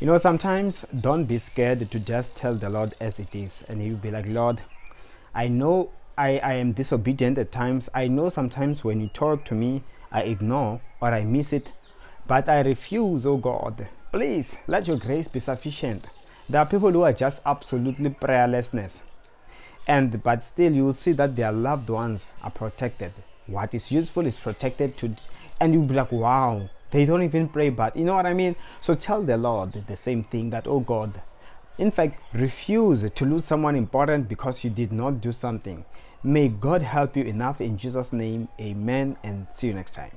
You know, sometimes don't be scared to just tell the Lord as it is. And you'll be like, Lord, I know I, I am disobedient at times. I know sometimes when you talk to me, I ignore or I miss it. But I refuse, oh God. Please let your grace be sufficient. There are people who are just absolutely prayerlessness. And but still you will see that their loved ones are protected. What is useful is protected to and you'll be like, wow, they don't even pray, but you know what I mean? So tell the Lord the same thing that, oh God, in fact, refuse to lose someone important because you did not do something. May God help you enough in Jesus' name. Amen. And see you next time.